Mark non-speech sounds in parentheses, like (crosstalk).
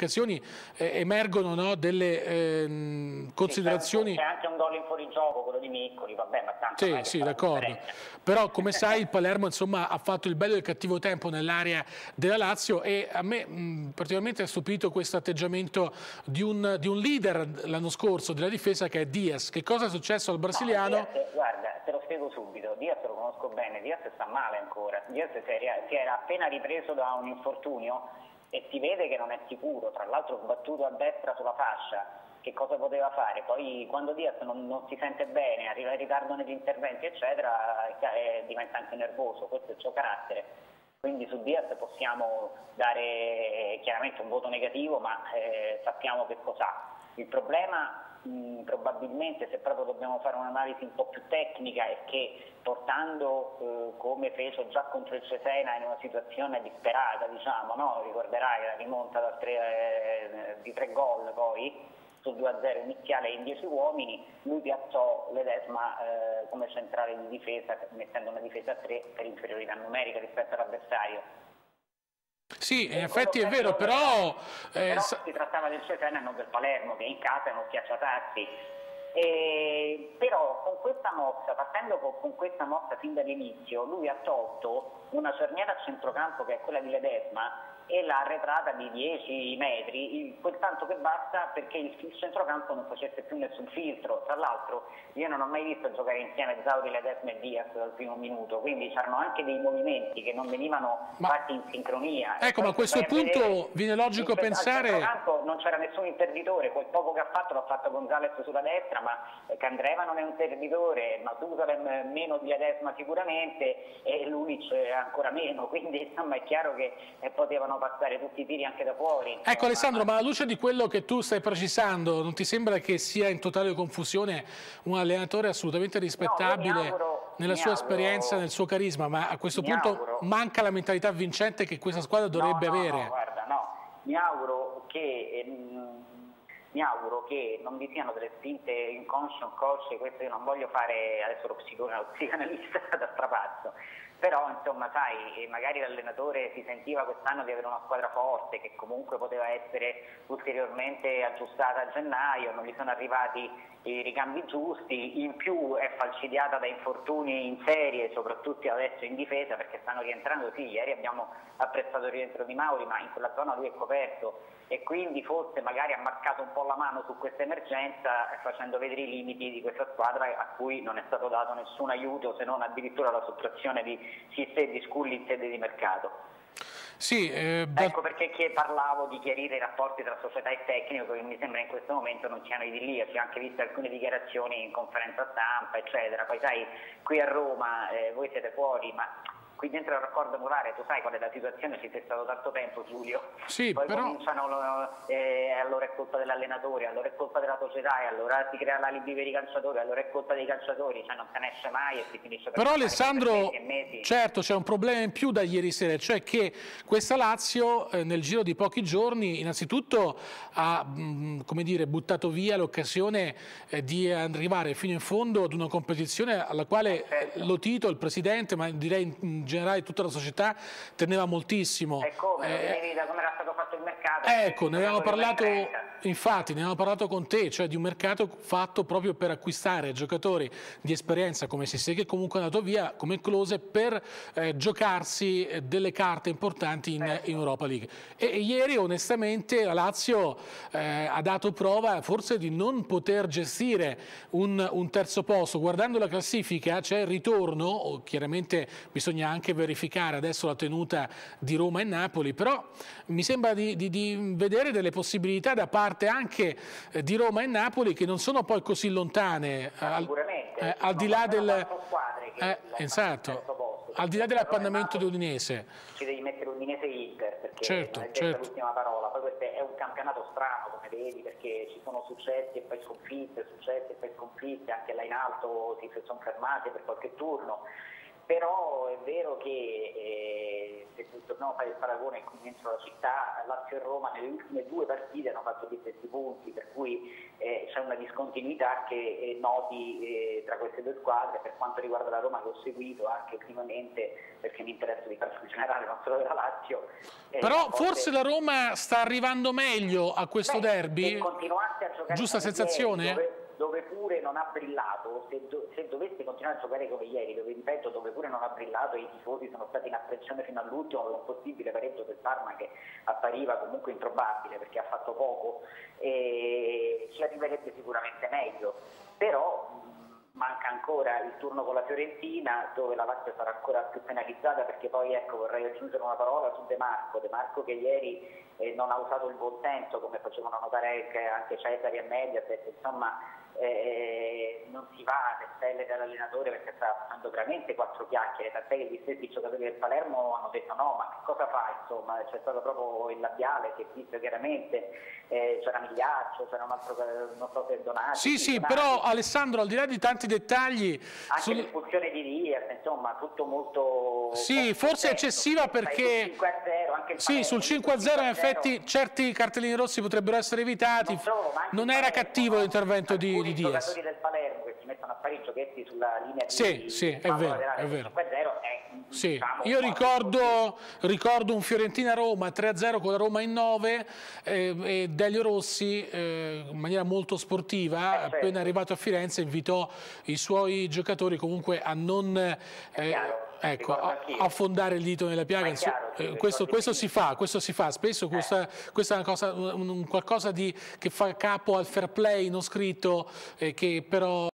occasioni eh, emergono no, delle eh, considerazioni... C'è anche un gol in fuorigioco, quello di Miccoli, vabbè, ma tanto... Sì, sì, d'accordo. Però come sai il Palermo insomma, ha fatto il bello e il cattivo tempo nell'area della Lazio e a me mh, particolarmente ha stupito questo atteggiamento di un, di un leader l'anno scorso della difesa che è Diaz. Che cosa è successo al brasiliano? No, Diaz, guarda, te lo spiego subito, Diaz lo conosco bene, Diaz sta male ancora, Diaz si era appena ripreso da un infortunio e si vede che non è sicuro, tra l'altro sbattuto a destra sulla fascia, che cosa poteva fare? Poi quando Diaz non, non si sente bene, arriva in ritardo negli interventi eccetera, eh, diventa anche nervoso, questo è il suo carattere. Quindi su Diaz possiamo dare chiaramente un voto negativo, ma eh, sappiamo che cos'ha. Il problema mh, probabilmente, se proprio dobbiamo fare un'analisi un po' più tecnica, è che portando eh, come fece già contro il Cesena in una situazione disperata, diciamo, no? ricorderai la rimonta tre, eh, di tre gol poi sul 2-0 iniziale in 10 uomini, lui piazzò Ledesma eh, come centrale di difesa, mettendo una difesa a 3 per inferiorità numerica rispetto all'avversario. Sì, in effetti è vero, però... Eh, però si trattava del Cesena e non del Palermo, che in casa uno schiacciatazzi e, però con questa mossa, partendo con, con questa mossa fin dall'inizio, lui ha tolto una cerniera a centrocampo che è quella di Ledesma e l'ha arretrata di 10 metri, quel tanto che basta perché il, centrocampo non facesse più nessun filtro. Tra l'altro io non ho mai visto giocare insieme Zauri, Ledesma e Diaz dal primo minuto, quindi c'erano anche dei movimenti che non venivano ma, fatti in sincronia. Ecco, ma a questo punto viene logico pensare... non c'era nessun interditore, quel poco che ha fatto l'ha fatto Gonzales sulla destra, ma Candreva non è un servitore, Matusalem meno di Adesma sicuramente e Lunic ancora meno, (laughs) quindi insomma è chiaro che eh, potevano passare tutti i tiri anche da fuori. Insomma. Ecco Alessandro, ma alla luce di quello che tu stai precisando, non ti sembra che sia in totale confusione un allenatore assolutamente rispettabile no, auguro, nella sua auguro, esperienza, nel suo carisma, ma a questo punto auguro. manca la mentalità vincente che questa squadra dovrebbe no, no, avere? No, guarda, no, mi auguro che... Ehm, mi auguro che non vi siano delle spinte inconsce o consce, questo io non voglio fare adesso lo psicanalista (laughs) da strapazzo, però insomma sai, magari l'allenatore si sentiva quest'anno di avere una squadra forte che comunque poteva essere ulteriormente aggiustata a gennaio, non gli sono arrivati i ricambi giusti, in più è falcidiata da infortuni in serie, soprattutto adesso in difesa perché stanno rientrando, sì, ieri abbiamo apprezzato il rientro di Mauri, ma in quella zona lui è coperto e quindi forse magari ha marcato un po' la mano su questa emergenza facendo vedere i limiti di questa squadra a cui non è stato dato nessun aiuto se non addirittura la sottrazione di Sisse e di Sculli in sede di mercato. Sì, eh, ecco perché parlavo di chiarire i rapporti tra società e tecnico che mi sembra in questo momento non siano idilliaci, ho anche visto alcune dichiarazioni in conferenza stampa eccetera, poi sai qui a Roma eh, voi siete fuori ma qui dentro il raccordo polare tu sai qual è la situazione, ci sei stato tanto tempo Giulio, sì, poi però... cominciano, eh, allora è colpa dell'allenatore, allora è colpa della società, allora si crea l'alibi per i calciatori, allora è colpa dei calciatori, cioè non se ne esce mai e si finisce per Però Alessandro, mesi. certo c'è un problema in più da ieri sera, cioè che questa Lazio eh, nel giro di pochi giorni innanzitutto ha mh, come dire, buttato via l'occasione eh, di arrivare fino in fondo ad una competizione alla quale certo. lo Tito, il presidente, ma direi in generale tutta la società teneva moltissimo. E come? Eh, da come era stato fatto il mercato? Ecco, ne avevamo parlato, infatti, ne avevamo parlato con te, cioè di un mercato fatto proprio per acquistare giocatori di esperienza come Sisse che comunque è andato via come Close per eh, giocarsi eh, delle carte importanti in, certo. in Europa League. E, e, ieri onestamente la Lazio eh, ha dato prova forse di non poter gestire un, un terzo posto. Guardando la classifica c'è il ritorno, chiaramente bisogna anche anche verificare adesso la tenuta di Roma e Napoli, però mi sembra di, di, di vedere delle possibilità da parte anche eh, di Roma e Napoli che non sono poi così lontane. Al, eh, al di là del... Eh, esatto, al di là dell'appannamento di Udinese. Ci devi mettere Udinese e Inter perché certo, è certo. l'ultima parola, poi questo è un campionato strano come vedi perché ci sono successi e poi sconfitte, successi e poi sconfitte, anche là in alto si sono fermati per qualche turno però è vero che eh, se torniamo a fare il paragone qui dentro la città, Lazio e Roma nelle ultime due partite hanno fatto gli stessi punti, per cui eh, c'è una discontinuità che è noti eh, tra queste due squadre, per quanto riguarda la Roma che ho seguito anche ultimamente perché mi interessa di calcio generale, non solo della Lazio. Eh, Però forse la Roma sta arrivando meglio a questo beh, derby? Se continuasse a giocare Giusta sensazione? Dove, dove pure non ha brillato, se, do, se, dovesse continuare a giocare come ieri, dove ripeto, dove pure non ha brillato e i tifosi sono stati in apprensione fino all'ultimo per un possibile pareggio del Parma che appariva comunque improbabile perché ha fatto poco, ci arriverebbe sicuramente meglio. Però manca ancora il turno con la Fiorentina dove la Lazio sarà ancora più penalizzata perché poi ecco, vorrei aggiungere una parola su De Marco, De Marco che ieri eh, non ha usato il buon senso come facevano notare anche Cesari e Mediaset, insomma eh, non si va alle stelle dell'allenatore perché sta facendo veramente quattro chiacchiere, tant'è che gli stessi giocatori del Palermo hanno detto no, ma che cosa fa? Insomma, c'è stato proprio il labiale che disse chiaramente, eh, c'era Migliaccio, c'era un altro, non so se Donati. Sì, sì, Donati. però Alessandro, al di là di tanti dettagli... Anche sul... l'espulsione di Diaz, insomma, tutto molto... Sì, forse eccessiva perché... Sul 5-0, anche il sì, sul 5-0 in effetti certi cartellini rossi potrebbero essere evitati, non, solo, non era cattivo l'intervento di di, di Diaz. I del Palermo che si mettono a fare i giochetti sulla linea di Sì, sì, è vero, è vero. 5-0 è sì. Diciamo, Io ricordo, ricordo un Fiorentina-Roma 3-0 con la Roma in 9 eh, e Delio Rossi eh, in maniera molto sportiva, eh, certo. appena arrivato a Firenze, invitò i suoi giocatori comunque a non... Eh, ecco, affondare il dito nella piaga, chiaro, eh, questo, questo, si fa, questo si fa, spesso questa, questa è una cosa, un, un qualcosa di, che fa capo al fair play non scritto, eh, che però